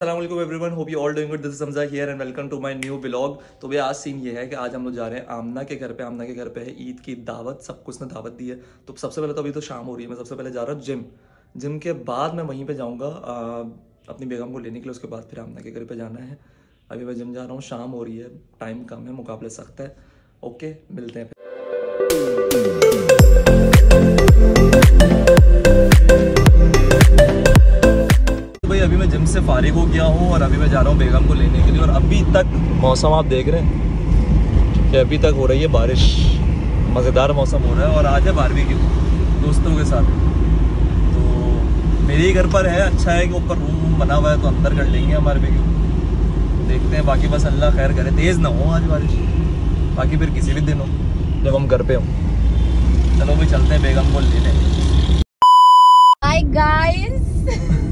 Aslam everyone hope you all doing good this is here and welcome to my new blog तो भैया, आज scene ये है कि आज हम लोग जा रहे हैं आमना के घर पे। आमना के घर पे है ईद की दावत। सब कुछ ने दावत दी है। तो सबसे पहले तो अभी तो शाम हो रही है। मैं सबसे पहले जा रहा हूँ जिम जिम के बाद मैं वहीं पे जाऊँगा अपनी बेगम को लेने के लिए। उसके बाद फिर आमना के घर पे जाना है। अभी मैं जिम जा रहा हूँ। शाम हो रही है। टाइम कम है। मुकाबले सख्त है। ओके मिलते हैं भाई और अभी मैं जा रहा हूँ बेगम को लेने के लिए और अभी तक मौसम आप देख रहे हैं कि अभी तक हो रही है बारिश। मज़ेदार मौसम हो रहा है और आज है बारहवीं क्यों दोस्तों के साथ। तो मेरे ही घर पर है अच्छा है कि ऊपर रूम वूम बना हुआ है तो अंदर कर लेंगे हमारे भी देखते हैं, बाकी बस अल्लाह खैर करे। तेज़ ना हो आज बारिश। बाकी फिर किसी भी दिन हो, जब हम घर पे हों। चलो भाई, चलते हैं बेगम को लेने। गाइस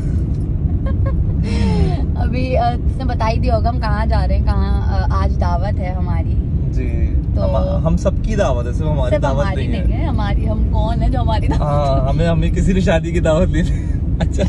अभी अ, बता ही दिया होगा हम कहाँ जा रहे हैं कहाँ आज दावत है हमारी। जी तो- हम, हम सबकी दावत है सिर्फ़ हमारी दावत हमारी नहीं नहीं है है हमारी हम कौन है जो हमारी दावत हाँ हमें हमें किसी ने शादी की दावत दी अच्छा।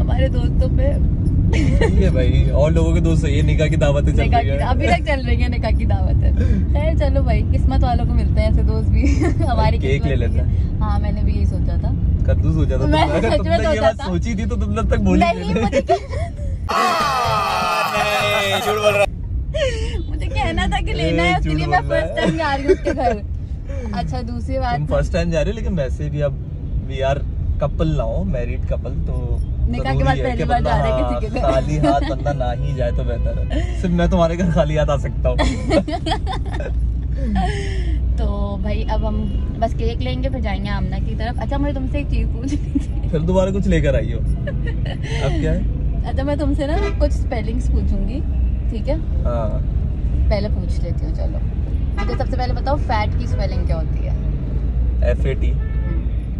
हमारे दोस्तों पे। है भाई और लोगों के दोस्त ये निकाह की दावतें चल रही है। अभी तक चल रही है निकाह की दावत। है खैर चलो भाई किस्मत वालों को मिलते हैं ऐसे दोस्त भी। हमारी केक ले लेते है। हाँ मैंने भी यही सोचा था। कद्दू सोचा था सच में सोचा था। सोची थी तो तुम तक बोली नहीं मुझे झूठ बोल रहा मुझे कहना था कि लेना है मैं फ़र्स्ट टाइम जा रही हूँ उसके घर। अच्छा दूसरी बात फ़र्स्ट टाइम जा रहे हो लेकिन वैसे भी अब वी आर कपल ना हो मैरिड कपल तो निकाह के बाद पहली बार जा रहे हाँ, किसी के घर। खाली हाथ बंदा ना ही जाए तो बेहतर है। सिर्फ़ मैं तुम्हारे घर खाली हाथ आ सकता हूँ। तो भाई अब हम बस केक लेंगे फिर जाएँगे आमना की तरफ़। अच्छा मुझे तुमसे एक चीज़ पूछनी थी। फिर दोबारा कुछ लेकर आई हो अब क्या है? अच्छा मैं तुमसे ना कुछ स्पेलिंग्स पूछूँगी ठीक है? हाँ। पहले पूछ लेती हूँ चलो। मुझे सबसे पहले बताओ फैट की स्पेलिंग क्या होती है? एफ़ ए टी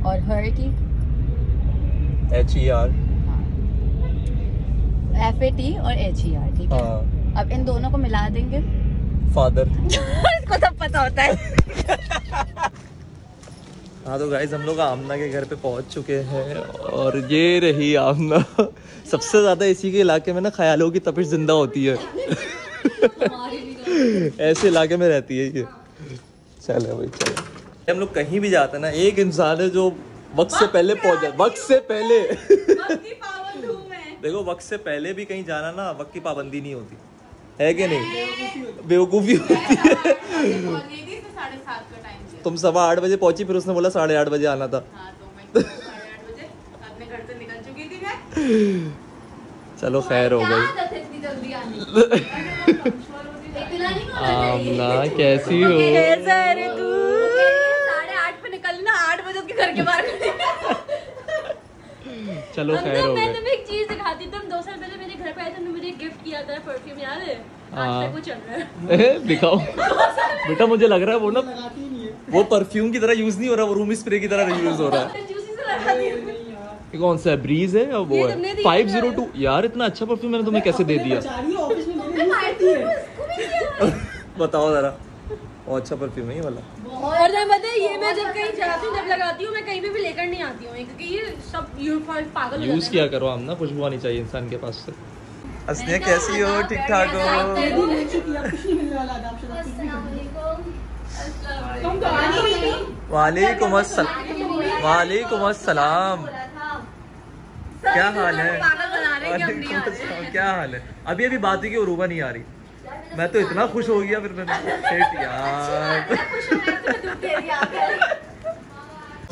और हर की? H E R F A T और एच ई आर ठीक है? हाँ। अब इन दोनों को मिला देंगे। फादर इसको सब पता होता है। हाँ तो गाइज़ हम लोग आमना के घर पे पहुँच चुके हैं और ये रही आमना सबसे ज़्यादा इसी के इलाके में ना ख्यालों की तपिश ज़िंदा होती है ऐसे इलाके में रहती है ये चलो भाई चलो हम लोग कहीं भी जाते हैं ना एक इंसान है जो वक्त से पहले पहुँच जाए वक्त से पहले देखो वक्त से पहले भी कहीं जाना ना वक्त की पाबंदी नहीं होती है कि नहीं बेवकूफ़ी होती है तुम सवा आठ बजे पहुँची फिर उसने बोला साढ़े आठ बजे आना था। चलो खैर हो गई। आमना कैसी हो? चलो खैर हो तुम्हें एक चीज़ दिखाती तुम दो साल पहले मेरे घर पे आए तुमने मुझे गिफ्ट किया था परफ्यूम याद है? हाँ। आज तक वो चल रहा है। दिखाओ। बेटा मुझे लग रहा है वो ना वो परफ्यूम की तरह यूज़ नहीं हो रहा वो रूम स्प्रे की तरह यूज़ हो रहा। है ये कौन सा है? ब्रीज है या वो है? फाइव ज़ीरो टू यार इतना अच्छा परफ्यूम मैंने तुम्हें कैसे दे दिया? बताओ जरा। वो अच्छा परफ्यूम है ये वाला। और जब पता है ये मैं जब कहीं जाती हूँ जब लगाती हूँ मैं कहीं पे भी लेकर नहीं आती हूँ क्योंकि ये सब पागल यूज़ किया करो हम ना खुशबू आनी चाहिए इंसान के पास से। असनिया कैसी हो? ठीक ठाक हो। वालेकुम वालेकुम अस्सलाम। क्या हाल है? पागल बना रहे हैं कि हम नहीं आ वालेकुम अस्सलाम, क्या हाल है? अभी अभी बात हुई कि रूबा नहीं आ रही। मैं तो इतना खुश हो गया फिर मैंने। शिट यार।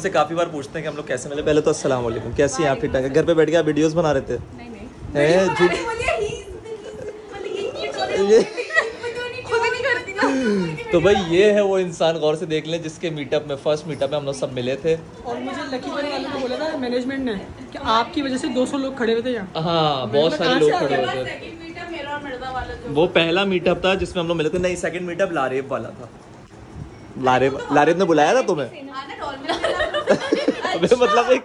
से काफ़ी बार पूछते हैं कि हम लोग कैसे मिले। पहले तो अस्सलाम वालेकुम कैसी हैं आप ठीक ठाक घर पे बैठ के आप वीडियोस बना रहे थे? हैं? झूठ ये- तो भाई ये है वो इंसान गौर से देख लें जिसके मीटअप में फ़र्स्ट मीटअप में हम लोग सब मिले थे। और मुझे लकी बने वालों को बोला था मैनेजमेंट ने कि आपकी वजह से 200 लोग खड़े हुए थे यहाँ। हाँ बहुत सारे लोग खड़े हुए थे। वो पहला मीटअप था जिसमें हम लोग मिले थे नहीं सेकंड मीटअप लारेब वाला था। लारेब लारेब ने बुलाया था तुम्हें? मतलब एक,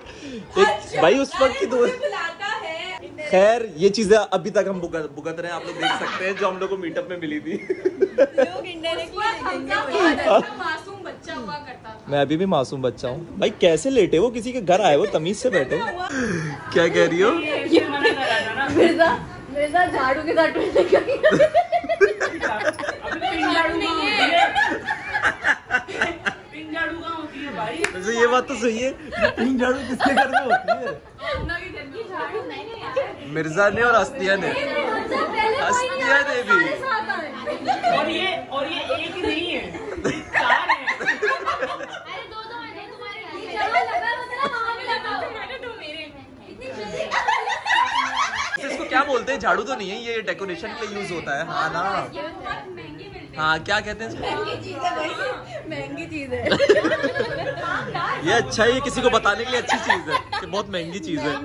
एक भाई उस वक्त की दोस्त खैर ये चीज़ें अभी तक हम भुगत भुगत रहे हैं आप लोग देख सकते हैं जो हम लोग को मीटअप में मिली थी। मासूम बच्चा हुआ करता था? मैं अभी भी मासूम बच्चा हूँ। भाई कैसे लेटे वो? किसी के घर आए वो तमीज से बैठे क्या कह रही हो? झाड़ू के साथ वैसे ये बात तो सही है तीन झाड़ू किसके घर में होती है? मिर्ज़ा ने और अस्तिया ने। अस्तिया ने भी। और ये और ये एक ही नहीं है चार है। इसको क्या बोलते हैं? झाड़ू तो नहीं है ये डेकोरेशन के लिए यूज़ होता है। हाँ ना। हाँ क्या कहते हैं महँगी चीज़ है। ये अच्छा है ये किसी को बताने के लिए अच्छी चीज़ है कि बहुत महँगी चीज़ है।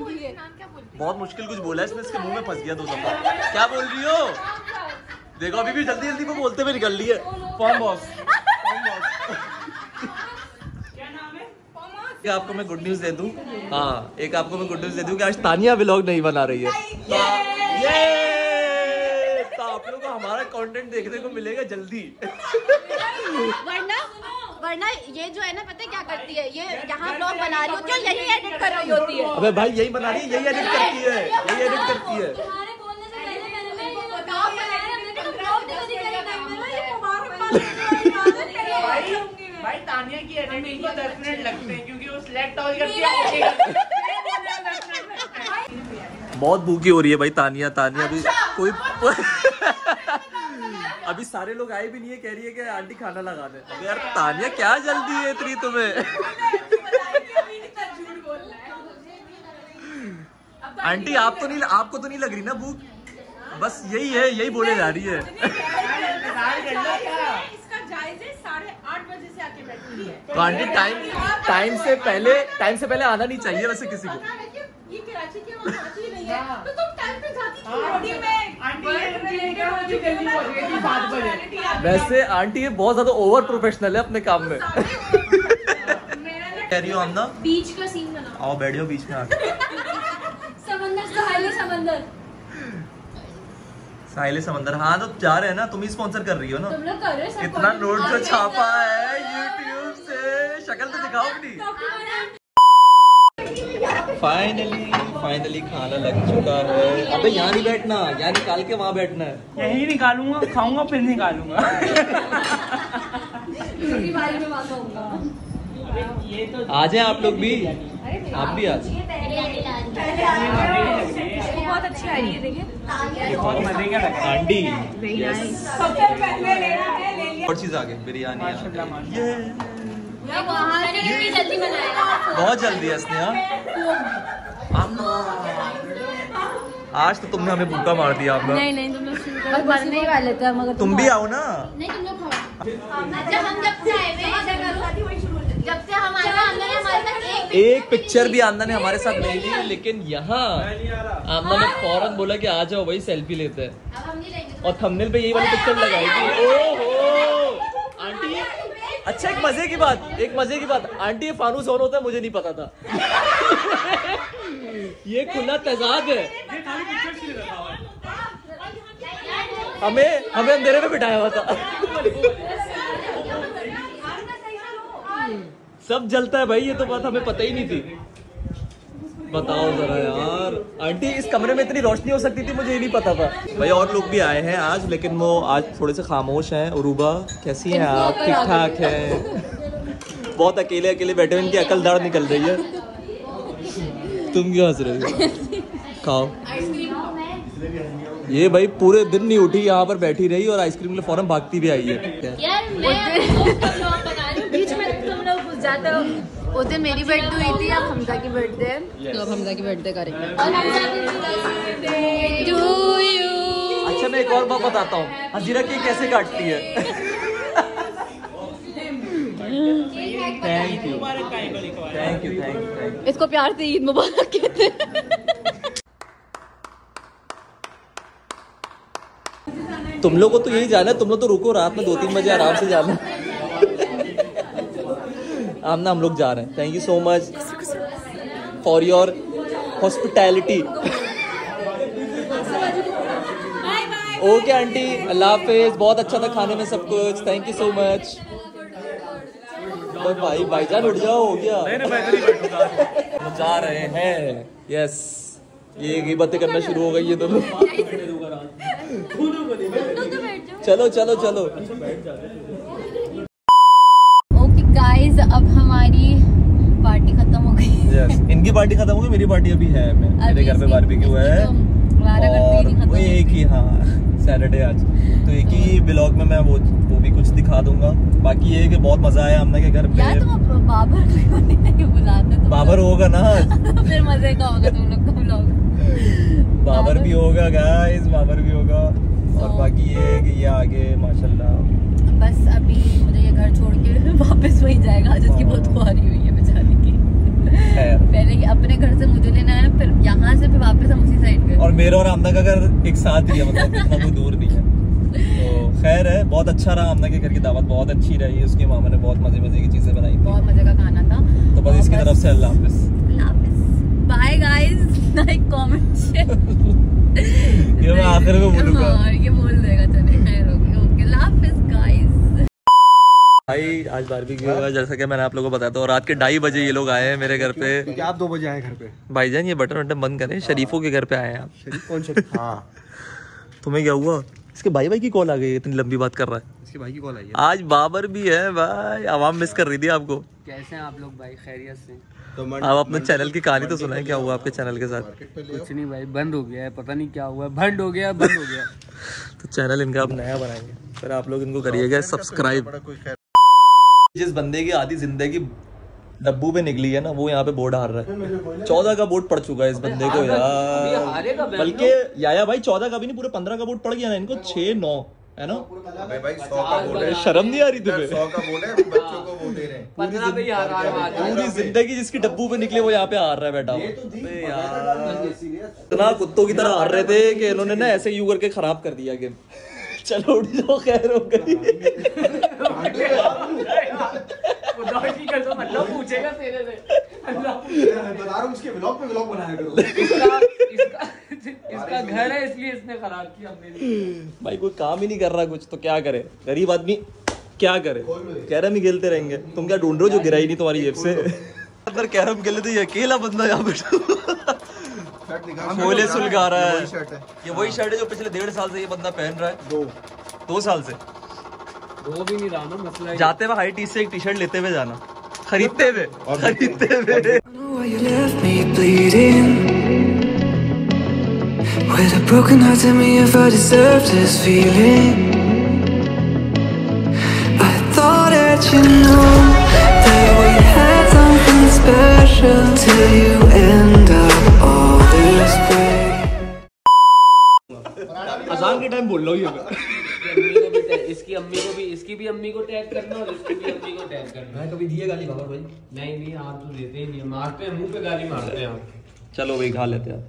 बहुत मुश्किल कुछ बोला है इसने इसके मुँह में फंस गया दो दफ़ा। क्या बोल रही हो? देखो अभी भी जल्दी जल्दी वो बोलते हुए निकल रही है। फॉर्म बॉस आपको मैं गुड न्यूज़ दे दूँ? हाँ एक आपको मैं गुड न्यूज़ दे दूँ कि आज तानिया व्लॉग नहीं बना रही है। तो ये तो आप लोगों को हमारा कंटेंट देखने को मिलेगा जल्दी। वरना वरना ये जो है ना पता है क्या करती है? ये यहाँ ब्लॉग बना रही होती है यही एडिट कर रही होती है। अबे भाई यही बना रही है यही एडिट करती है यही एडिट करती है। तो भाई तानिया की एडिटिंग को दस मिनट लगते हैं क्योंकि वो सिलेक्ट हो करती है। करती है। बहुत भूखी हो रही है भाई तानिया तानिया भी कोई अभी सारे लोग आए भी नहीं है, कह रही है कि आंटी खाना लगा दे। अबे यार, तानिया क्या जल्दी है इतनी तुम्हें? आंटी, आप तो नहीं, आपको तो नहीं लग रही ना भूख? बस यही है, यही बोले जा रही है। तो आंटी टाइम टाइम से पहले टाइम से पहले आना नहीं चाहिए वैसे किसी को। ये कराची की नहीं है। तो तुम टाइम पे जाती क्यों में वैसे आंटी ये बहुत ज़्यादा ओवर प्रोफेशनल है अपने काम में। कह रही हो आमना बीच का सीन बना। आओ बैठियो बीच में आके। समंदर सहाली समंदर। साहिल समंदर। हाँ तो जा रहे हैं ना तुम ही स्पॉन्सर कर रही हो ना। तुम लोग कर रहे हो इतना नोट जो छापा है यूट्यूब से। शक्ल तो दिखाओ अपनी। फाइनली फाइनली खाना लग चुका है। अबे यहाँ नहीं बैठना यहाँ निकाल के वहाँ बैठना है। यही निकालूँगा खाऊँगा फिर निकालूँगा। दूसरी बारी में वादा होगा। ये तो आ जाए आप लोग भी? आप भी आ जाए बहुत अच्छी आ रही है देखिए। बहुत मज़े का लगा। आंटी। सबसे है और चीज़ आ गई बिरयानी जल्दी बहुत जल्दी है स्नेहा। आज तो तुमने हमें भूखा मार दिया आपका नहीं नहीं तुम लोग ही वाले थे मगर तुम भी आओ ना। नहीं तुम लोग खाओ। जब हम जब से आए हुए जब से हम आए हुए हमने हमारे साथ एक एक पिक्चर भी आमना ने हमारे साथ नहीं ली लेकिन यहाँ आमना ने फ़ौरन बोला कि आ जाओ भाई सेल्फी लेते हैं। अब हम नहीं लेंगे और थंबनेल पे यही वाली पिक्चर लगाई थी। ओहो। अच्छा एक मज़े की बात एक मज़े की बात। आंटी ये फानूस ऑन होता है? मुझे नहीं पता था। ये खुला तजाद है। हमें हमें अंधेरे में बिठाया हुआ था। सब जलता है भाई ये तो बात हमें पता ही नहीं थी। बताओ जरा यार। आंटी इस कमरे में इतनी रोशनी हो सकती थी मुझे ये नहीं पता था। भाई और लोग भी आए हैं आज लेकिन वो आज थोड़े से खामोश हैं। उरूबा कैसी हैं आप? ठीक ठाक हैं? बहुत अकेले अकेले बैठे हुए इनकी अकल दाढ़ निकल रही है। तुम क्यों हंस रही हो? खाओ। ये भाई पूरे दिन नहीं उठी यहाँ पर बैठी रही और आइसक्रीम के लिए फ़ौरन भागती भी आई है। यार मैं बना रही बीच में तुम लोग जाते हो। उस दिन मेरी बर्थडे हुई थी अब हमजा की बर्थडे है। तो अब हमजा की बर्थडे करेंगे। अच्छा मैं एक और बात बताता हूँ। हजीरा की कैसे काटती है? थैंक यू मुबारक का एक लिखवा thank you thank you thank you इसको प्यार से ईद मुबारक कहते हैं। तुम लोग को तो यही जाना है तुम लोग तो रुको रात में दो तीन बजे आराम से जाना। आमना हम लोग जा रहे हैं। Thank you so much for your hospitality okay aunty अल्लाह हाफिज बहुत अच्छा था खाने में सब कुछ. थैंक यू सो मच भाई भाईजान उठ जाओ हो गया. जा रहे हैं. यस ये बातें करना शुरू हो गई है दोनों. तो चलो चलो चलो. गाइस अब हमारी पार्टी खत्म हो गई Yes. इनकी पार्टी खत्म हो गई मेरी पार्टी अभी है मैं। मेरे घर पे बारबेक्यू है। और वो एक ही हाँ सैटरडे आज। तो एक ही ब्लॉग में मैं वो वो भी कुछ दिखा दूँगा। बाकी ये है कि बहुत मज़ा आया हमने के घर पे। यार तुम बाबर बुलाते बाबर होगा ना फिर मज़े का होगा तुम लोग का व्लॉग बाबर भी होगा गाइस बाबर भी होगा। और बाकी ये है कि ये आगे माशाल्लाह बस अभी मुझे ये घर छोड़ के वापस वही जाएगा जिसकी बहुत खुआरी हुई है बेचारे की। पहले ये अपने घर से मुझे लेना है फिर यहाँ से फिर वापस हम उसी साइड गए और मेरा और आमना का घर एक साथ ही है मतलब इतना कोई दूर नहीं है। तो खैर है बहुत अच्छा रहा आमना के घर की दावत बहुत अच्छी रही उसकी मामा ने बहुत मज़े मज़े की चीज़ें बनाई बहुत मज़े का खाना था। तो बस इसकी तरफ़ से अल्लाह हाफिज। Bye guys like comment share ये मैं आखिर में बोलूँगा। हाँ ये बोल देगा चले खैर ओके ओके हाफिज। गाइस भाई आज बारबेक्यू हुआ जैसा कि मैंने आप लोगों को बताया था और रात के ढाई बजे ये लोग आए हैं मेरे घर पे। क्योंकि आप दो बजे आए घर पे। भाईजान ये बटन वटन बंद करें शरीफों के घर पे आए हैं आप। शरीफ कौन शरीफ? हाँ। तुम्हें क्या हुआ? इसके भाई भाई की कॉल आ गई है, इतनी लंबी बात कर रहा है। इसके भाई की कॉल आई है। आज बाबर भी है भाई। आवाम मिस कर रही थी आपको। कैसे हैं आप लोग भाई? खैरियत से। तो आप अपने चैनल की कहानी तो सुनाए क्या हुआ आपके चैनल के साथ? कुछ नहीं भाई बंद हो गया है पता नहीं क्या हुआ बंद हो गया बंद हो गया। तो चैनल इनका आप नया बनाएँगे। फिर आप लोग इनको करिएगा सब्सक्राइब जिस बंदे की आधी ज़िंदगी डब्बू पे निकली है ना वो यहाँ पे बोर्ड हार रहा है। चौदह का बोर्ड पड़ चुका है इस बंदे को यार। बल्कि याया भाई चौदह का भी नहीं पूरे पंद्रह का बोर्ड पड़ गया ना इनको छह नौ है ना? अबे भाई सौ का बोल है। शर्म नहीं आ रही तुम्हें? सौ का बोल है बच्चों को वो दे रहे हैं। पंद्रह पे ही हार रहा है पूरी ज़िंदगी जिसकी डब्बू पे निकले वो यहाँ पे हार रहा है बेटा। इतना कुत्तों की तरह हार रहे थे कि इन्होंने ना ऐसे यू करके खराब कर दिया गेम। चलो उठ जाओ खैर हो गई। मतलब पूछेगा तेरे से। बता रहा हूँ उसके ब्लॉग पे ब्लॉग बनाया करो। इसका इसका इसका घर है इसलिए इसने खराब किया भाई कोई काम ही नहीं कर रहा कुछ तो क्या करे? गरीब आदमी क्या करे? कैरम ही खेलते रहेंगे। तुम क्या ढूंढ रहे हो जो गिरा ही नहीं तुम्हारी जेब से? अंदर कैरम खेले तो ये अकेला बंदा यहाँ बैठा निकाल मोले सुलगा रहा वही शर्ट है। ये वही शर्ट है जो पिछले डेढ़ साल से ये बंदा पहन रहा है। दो। दो साल से? वो भी नहीं रहा ना मसला जाते हुए हाई टी से एक टी शर्ट लेते हुए जाना खरीदते हुए खरीदते हुए? With a broken heart, tell me if I deserve this feeling. I thought that you know that we had something special till you end up all this way. अजान के टाइम बोल रहा हूँ ये मैं इसकी अम्मी को भी इसकी भी अम्मी को टैग करना और इसकी भी अम्मी को टैग करना। मैं कभी दिए गाली बाबा भाई। नहीं नहीं आप तो देते ही नहीं मारते हैं मुँह पे गाली मारते हैं। आप चलो भाई खा लेते हैं।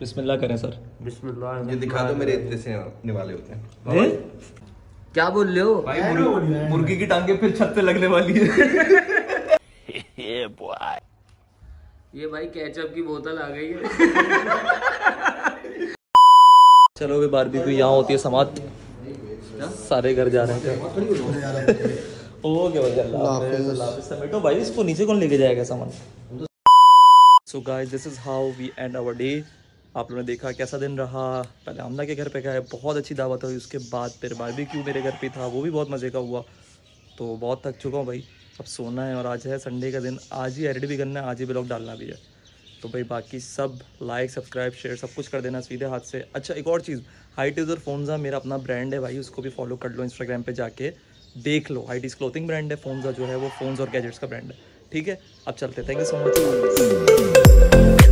बिस्मिल्लाह करें सर। बिस्मिल्लाह। ये दिखा दो मेरे इतने से होने वाले होते हैं। क्या बोल रहे हो? भाई मुर्गी, की टांगे फिर छत पे लगने वाली है। ये भाई केचप की बोतल आ गई है। चलो भाई बारबेक्यू यहाँ होती है समाप्त। सारे घर जा रहे हैं। ओके भाई इसको नीचे कौन लेके जाएगा सामान? So guys this is how we end our day आप लोगों ने देखा कैसा दिन रहा। पहले आमना के घर पे गए बहुत अच्छी दावत हुई। उसके बाद फिर बारबेक्यू मेरे घर पे था वो भी बहुत मज़े का हुआ। तो बहुत थक चुका हूँ भाई। अब सोना है और आज है संडे का दिन। आज ही एडिट भी करना है आज ही ब्लॉग डालना भी है। तो भाई बाकी सब लाइक सब्सक्राइब शेयर सब कुछ कर देना सीधे हाथ से। अच्छा एक और चीज़ हाई टीज़र फोनजा मेरा अपना ब्रांड है भाई, उसको भी फॉलो कर लो इंस्टाग्राम पे जाके। देख लो हाई टीज क्लोथिंग ब्रांड है फोनजा जो है वो फोन्स और गैजेट्स का ब्रांड है। ठीक है, अब चलते थैंक यू सो मच